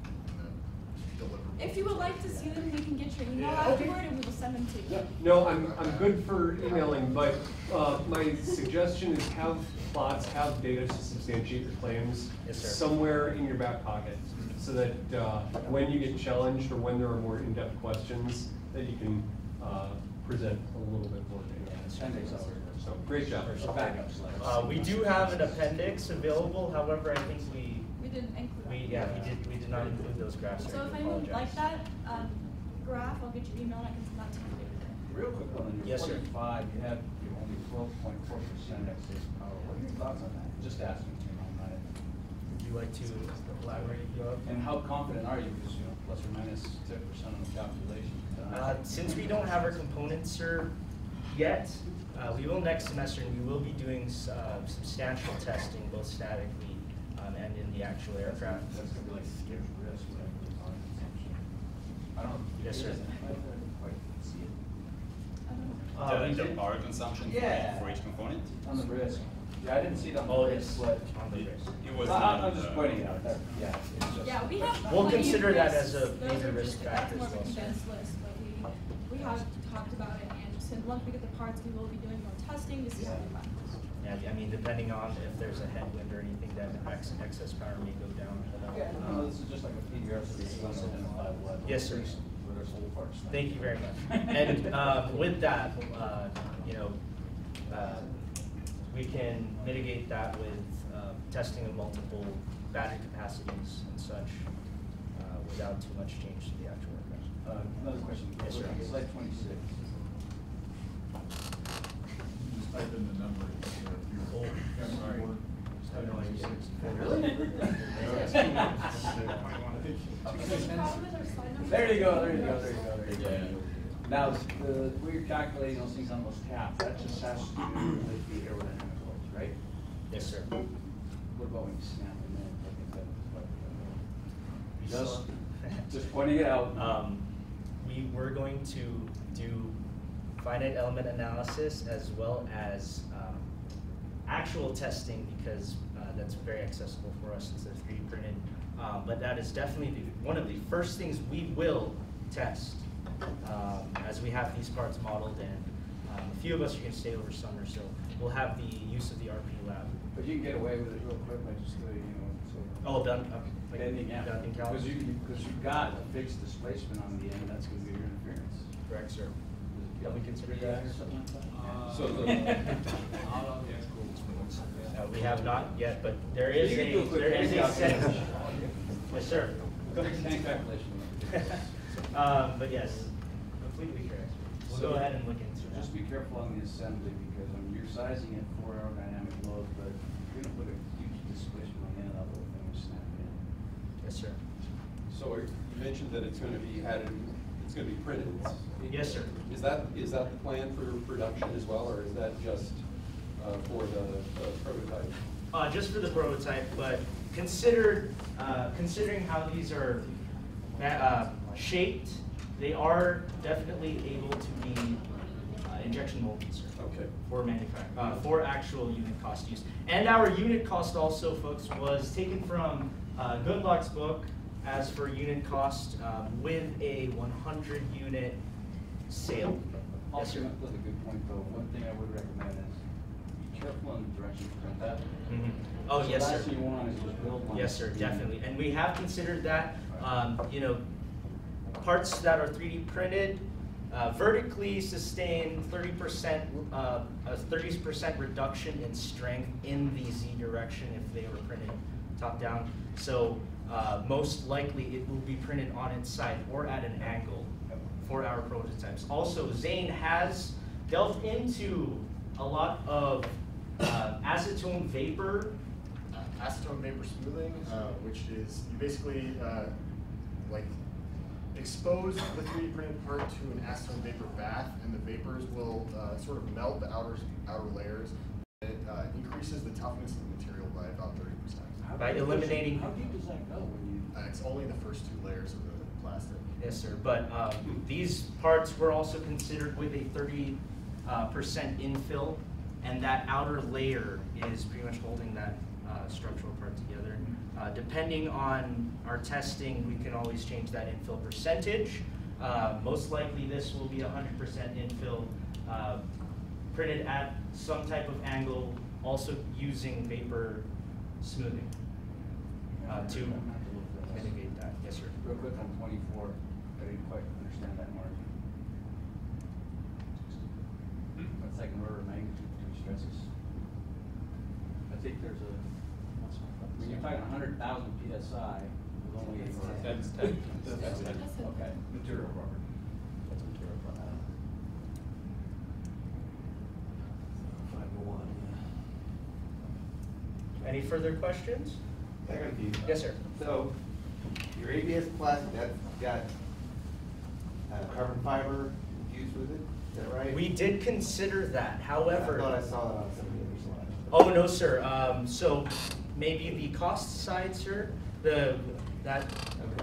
in the deliverable. If you would like to see them, we can get your email Yeah. afterward and we will send them to you. No, I'm, I'm good for emailing, but, uh, my suggestion is have plots, have data to substantiate your claims. Yes. Somewhere in your back pocket, so that, uh, when you get challenged or when there are more in-depth questions, that you can, uh, present a little bit more data. Appendix over. So, great job. There's a backup slide. Uh, we do have an appendix available, however, I think we, We didn't include we, yeah, we did, we did not include those graphs. sir. So if do anyone like that, um, graph, I'll get your email and I can send that to you later today. Real quick one, on your Yes, sir. forty-five, you have you're only twelve point four percent excess power. What are your thoughts on that? Just asking, you know, not. Would you like to elaborate, And how confident are you, because, you know, plus or minus minus ten percent on the calculation? Uh, Since we don't have our components, sir, yet, uh, we will next semester, and we will be doing uh, substantial testing, both statically and in the actual aircraft. That's gonna be like skip risk, whatever the power consumption. I don't. Yes, sir. I didn't quite see it. I don't know. Uh, The, the power consumption Yeah. for each component? On the risk. Yeah, I didn't see it on Oh, the it's risk, but. on the risk. It was I- not I'm just the- pointing it out, that, yeah, it's just. Yeah, we have. We'll plenty of consider that as a Those major are risk factor That's more of as a well, list, but we, we have talked about it and just, and once we get the parts, we will be doing more testing to see how they run. Yeah, I mean, depending on if there's a headwind or anything, that ex- excess power may go down. Yeah, no, this is just like a PDF, so it's going to. Yes, sir. Where there's whole parts. Thank you very much. And uh, with that, uh, you know, uh, we can mitigate that with uh, testing of multiple battery capacities and such uh, without too much change to the actual aircraft. Uh, another question. Yes, sir. Slide twenty-six. Just type in the number. Sorry. I have no idea. Is there a problem with our slide numbers? There you go, there you go, there you go, there you go. Now, the, you're calculating those things on those tabs, that just has to do with the aerodynamic loads, right? Yes, sir. What about when you snap them in, I think that is what. We Just, just pointing it out. Um, we were going to do finite element analysis as well as, um, actual testing because, uh, that's very accessible for us since they're three D printed. Um, but that is definitely the, one of the first things we will test, um, as we have these parts modeled and, um, a few of us are gonna stay over summer, so we'll have the use of the RP lab. But you can get away with it real quick by just, uh, you know, so. Oh, done, uh, like, Bending, yeah. done in Cal? Because you, because you've got a fixed displacement on the end, that's gonna be your interference. Correct, sir. Yeah, we consider that. Or something like that? So Uh, we have not yet, but there is You can a, a there is a hand set. Yes, sir. Hand calculation. Um, but yes, completely correct. We'll go ahead and look into that. Just be careful on the assembly, because I mean, you're sizing it for aerodynamic loads, but you're gonna put a huge displacement on the end of that little thing when you snap it in. Yes, sir. So you mentioned that it's gonna be added, it's gonna be printed. Yes, sir. Is that, is that the plan for production as well, or is that just for the uh, prototype? Uh, just for the prototype, but consider, uh, considering how these are, uh, shaped, they are definitely able to be, uh, injection molded, sir. Okay. For manufac, uh, for actual unit cost use. And our unit cost also, folks, was taken from, uh, Goodluck's book as for unit cost, um, with a one hundred unit sale. Also, sir. that's a good point, though, one thing I would recommend is be careful on the direction you print that. Mhm. Oh, So yes, sir. You want is just build one. Yes, sir, definitely. And we have considered that, um, you know, parts that are three D printed, uh, vertically sustain thirty percent, uh, a thirty percent reduction in strength in the Z direction if they were printed top down. So, uh, most likely it will be printed on its side or at an angle for our prototypes. Also, Zane has delved into a lot of, uh, acetone vapor uh, acetone vapor smoothing, uh, which is you basically uh, like expose the 3D printed part to an acetone vapor bath, and the vapors will uh, sort of melt the outer outer layers. It uh, increases the toughness of the material by about 30 percent. By eliminating- How deep does that go when you? Uh, it's only the first two layers of the plastic. Yes, sir, but um, these parts were also considered with a thirty uh, percent infill, and that outer layer is pretty much holding that uh, structural part together. Uh, Depending on our testing, we can always change that infill percentage. Uh, Most likely, this will be hundred percent infill, uh, printed at some type of angle, also using vapor smoothing uh, to mitigate that. Yes, sir. Real quick on twenty-four, I didn't quite understand that margin. That's like an think there's a, when you're talking hundred thousand PSI, with only. That's ten. That's ten. Okay. Material property. That's material property. Five oh one, Any further questions? Yes, sir. So, your ABS plastic, that's got uh, carbon fiber infused with it, is that right? We did consider that, However. I thought I saw that on somebody Oh, no, sir. Um, so maybe the cost side, sir, the, that,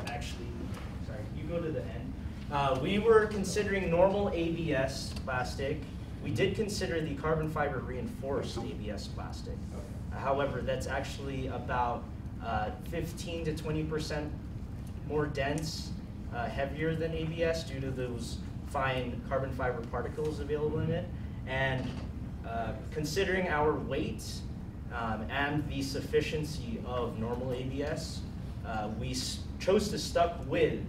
actually, sorry, you go to the end. Uh, we were considering normal ABS plastic. We did consider the carbon fiber reinforced ABS plastic. However, that's actually about uh, 15 to 20 percent more dense, uh, heavier than ABS due to those fine carbon fiber particles available in it. And uh, considering our weight um, and the sufficiency of normal ABS, uh, we s- chose to stuck with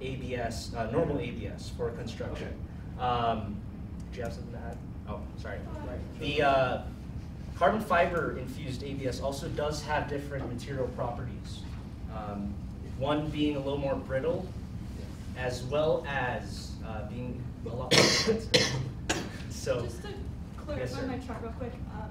ABS, uh, normal ABS for construction. Um, do you have something to add? Oh, sorry. The uh, carbon fiber infused ABS also does have different material properties. Um, one being a little more brittle, as well as uh, being a lot more expensive. So, Just to Yes, my chart real quick, um,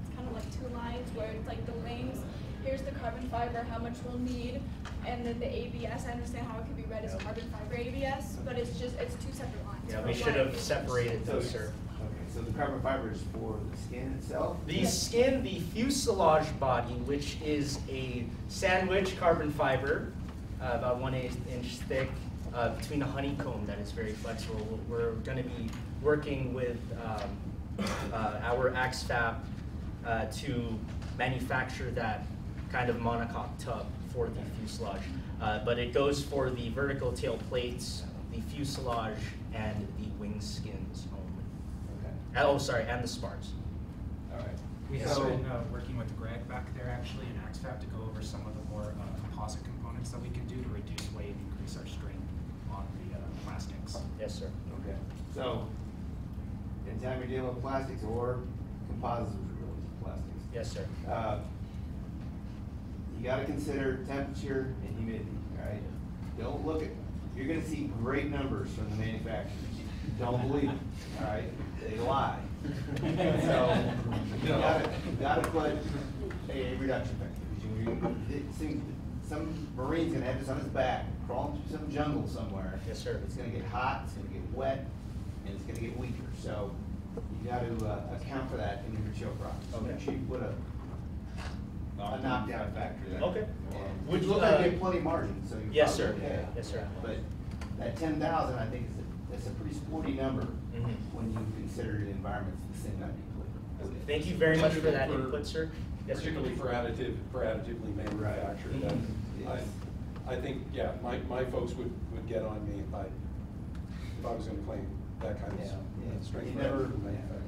it's kind of like two lines where it's like the wings, here's the carbon fiber, how much we'll need, and then the ABS, I understand how it could be read as carbon fiber ABS, but it's just, it's two separate lines. yeah, we should have separated those, sir. Okay, so the carbon fiber is for the skin itself? The skin, the fuselage body, which is a sandwich carbon fiber, uh, about one eighth inch thick, uh, between a honeycomb that is very flexible. We're going to be working with um, our AXFAB uh, to manufacture that kind of monocoque tub for the fuselage. Uh, but it goes for the vertical tail plates, the fuselage, and the wing skins only. Okay. Oh, sorry, and the spars. All right. We have So- been uh, working with Greg back there actually in AXFAB to go over some of the more uh, composite components that we can do to reduce weight, and increase our strength on the uh, plastics. Yes, sir. Okay, so, anytime you're dealing with plastics or composites, which are really plastics, Yes, sir. uh, you gotta consider temperature and humidity, all right? Don't look at, you're gonna see great numbers from the manufacturers. Don't believe them, all right? They lie. So, you gotta, gotta put a reduction factor. because you- it Some marine's gonna have this on his back, crawling through some jungle somewhere. Yes, sir. It's gonna get hot, it's gonna get wet, and it's gonna get weaker. So you gotta uh, account for that in your material process. Okay. make sure you put a, a knockdown factor there. Okay. And Would Which you, look like uh, you have plenty of margin, so you're Yes, probably sir. okay. Yes, sir. But that ten thousand, I think is, a- that's a pretty sporty number Mhm. when you consider the environment's the same not nuclear. Thank you very much for that For- input, sir. Yes, sir. Particularly for additive, for additively manufactured. Right. That- Yes. I, I think, yeah, my, my folks would, would get on me if I, if I was gonna claim that kind Yeah, of yeah. s- strength You for never- additive manufacturing.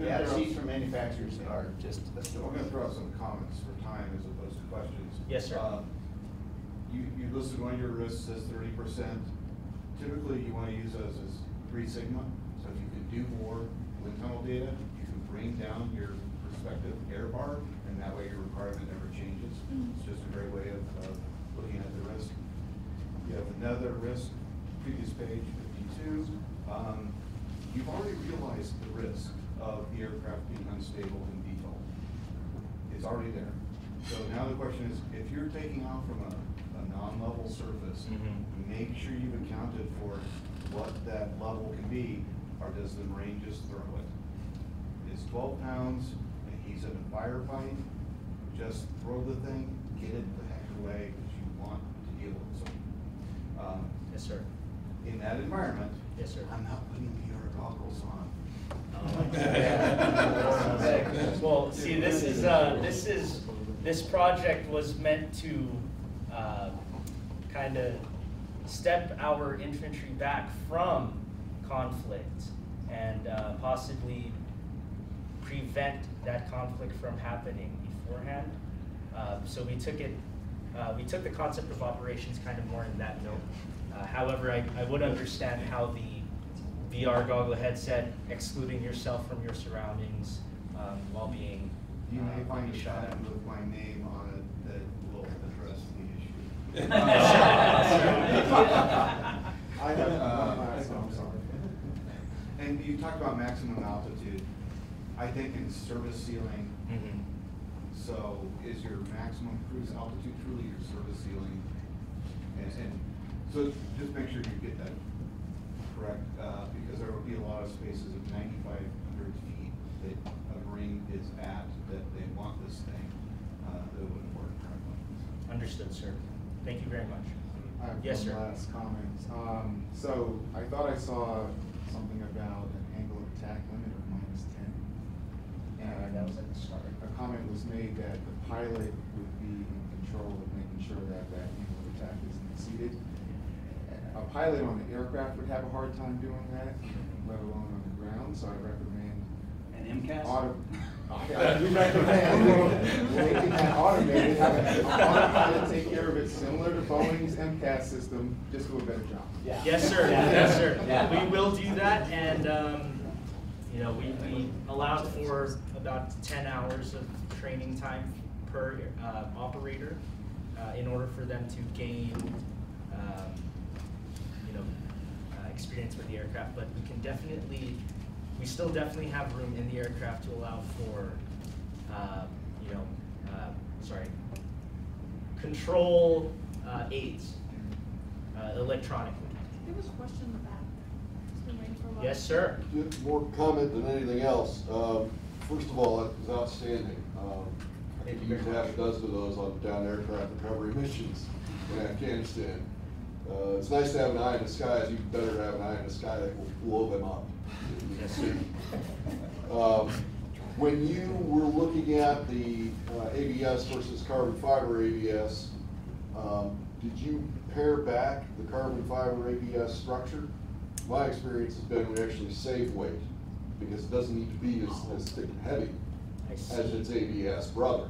Yeah, the sheets from manufacturers are just a I'm gonna throw out some comments for time as opposed to questions. Yes, sir. Uh, You, you listed one of your risks as thirty percent. Typically, you wanna use those as three sigma, so if you can do more wind tunnel data, you can bring down your prospective air bar, and that way your requirement never changes. It's just a great way of, of looking at the risk. You have another risk, previous page fifty-two. Um, You've already realized the risk of the aircraft being unstable and default. It's already there. So now the question is, if you're taking off from a, a non-level surface, Mhm. make sure you've accounted for what that level can be, or does the Marine just throw it? It's twelve pounds, and he's in a firefight, just throw the thing, get it the heck away, because you want to deal with something. Um, Yes, sir. in that environment. Yes, sir. I'm not putting VR goggles on. Well, see, this is, uh, this is, this project was meant to, uh, kind of step our infantry back from conflict and, uh, possibly prevent that conflict from happening beforehand. Uh, so we took it, uh, we took the concept of operations kind of more in that note. Uh, however, I, I would understand how the VR goggle headset, excluding yourself from your surroundings, um, while being. You may uh, find a shot at. sign with my name on it that will address the issue. I have, uh, I'm sorry. And you talked about maximum altitude. I think in service ceiling, Mhm. So is your maximum cruise altitude truly your service ceiling? And, and so just make sure you get that correct, uh, because there will be a lot of spaces of ninety-five hundred feet that a Marine is at, that they want this thing, uh, that wouldn't work correctly. Understood, sir. Thank you very much. I have Yes, one sir. last comment. Um, so I thought I saw something about an angle of attack limit of minus ten. Uh, that was at the start. A comment was made that the pilot would be in control of making sure that that angle of attack isn't exceeded. A pilot on the aircraft would have a hard time doing that, let alone on the ground, so I recommend. An MCAS? Auto, I do recommend making that automated, have a a autopilot take care of it, similar to Boeing's MCAS system, just do a better job. Yes, sir, Yeah. yes, sir. Yeah. We will do that, and, um, you know, we, we allowed for about ten hours of training time per, uh, operator, uh, in order for them to gain, um, you know, uh, experience with the aircraft, but we can definitely, we still definitely have room in the aircraft to allow for, uh, you know, uh, sorry, control, uh, aids, uh, electronically. There was a question in the back. It's been waiting for a while. Yes, sir. More comment than anything else. Um, First of all, it was outstanding. Um, I think you use very half a dozen of those on down aircraft recovery missions in Afghanistan. Uh, It's nice to have an eye in the sky, it's even better to have an eye in the sky that will blow them up. Um, When you were looking at the uh, ABS versus carbon fiber ABS, um, did you pare back the carbon fiber ABS structure? My experience has been we actually save weight, because it doesn't need to be as, as thick and heavy as its ABS brother.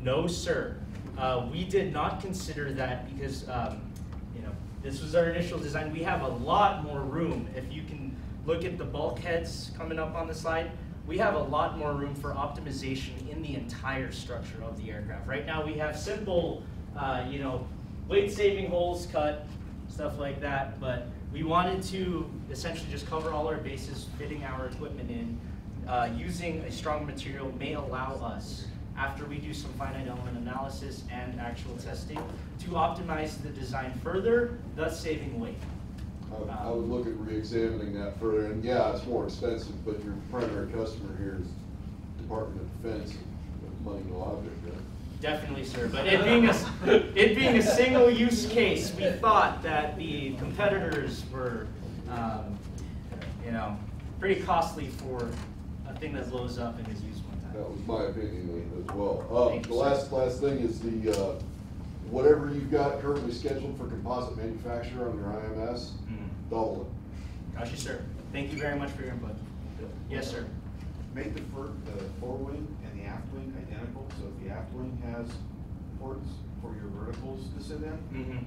No, sir. Uh, we did not consider that because, um, you this was our initial design. We have a lot more room. If you can look at the bulkheads coming up on the slide, we have a lot more room for optimization in the entire structure of the aircraft. Right now, we have simple, uh, you know, weight-saving holes cut, stuff like that, but we wanted to essentially just cover all our bases, fitting our equipment in. Uh, using a strong material may allow us, after we do some finite element analysis and actual testing, to optimize the design further, thus saving weight. I- I would look at re-examining that further, and yeah, it's more expensive, but your primary customer here is Department of Defense, money no object, right? Definitely, sir, but it being a, it being a single-use case, we thought that the competitors were, um, you know, pretty costly for a thing that blows up and is used. That was my opinion as well. Uh, the last, last thing is the, uh, whatever you've got currently scheduled for composite manufacture on your IMS, Mhm. double it. Gotcha, sir. Thank you very much for your input. Yes, sir. Make the fir, the forewing and the aft wing identical, so if the aft wing has ports for your verticals to sit in, Mm-hmm.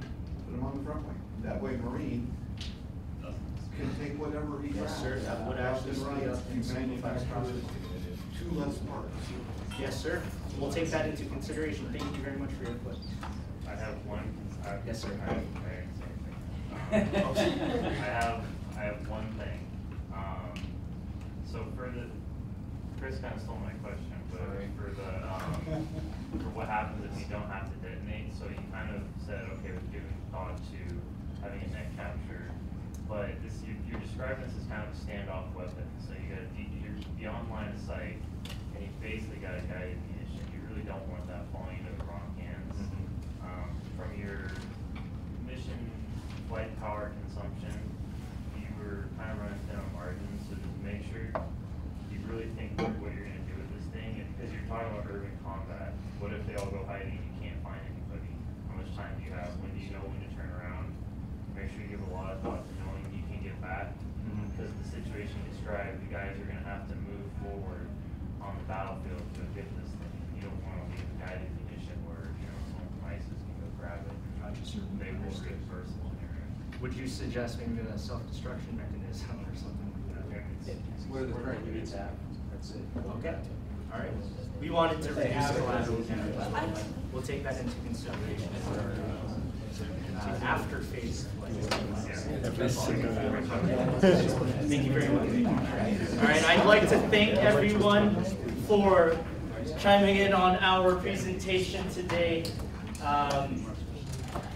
put them on the front wing. That way Marine can take whatever he Yes, grabs. sir. That would actually and speed right, up You and simplify the process. Two less parts. Yes, sir. We'll take that into consideration. Thank you very much for your input. I have one. I- Yes, sir. I have, I have the. Um, I have, I have one thing. Um, so for the, Chris kind of stole my question, but for the, um, for what happens if you don't have to detonate, so you kind of said, okay, we're given thought to having a net capture. But this, you, you're describing this as kind of a standoff weapon, so you got, you're beyond line of sight, and you basically got a guided munition. You really don't want that falling into the wrong hands. Um, from your mission flight power consumption, you were kind of running thin on margins, so just make sure you really think what what you're gonna do with this thing, and, because you're talking about urban combat, what if they all go hiding, and you can't find anybody? How much time do you have, when do you know when to turn around? Make sure you give a lot of thought to knowing you can get back, because the situation you described, you guys are gonna have to move forward on the battlefield to get this thing. You don't wanna leave a guided munition where, you know, someone from ISIS can go grab it. They will get first one area. Would you suggest maybe a self-destruction mechanism or something like that? What are the current units have? That's it. Okay, all right. We wanted to If they reduce have it, collateral it's easy. damage. We'll take that into consideration for, uh, after phase. Thank you very much. All right, I'd like to thank everyone for chiming in on our presentation today. Um,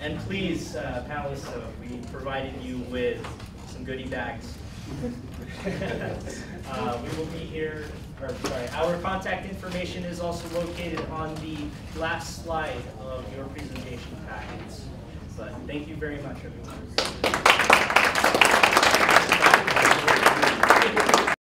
and please, uh, panelists, uh, we provided you with some goodie bags. Uh, we will be here, or sorry, our contact information is also located on the last slide of your presentation packets. But thank you very much, everyone.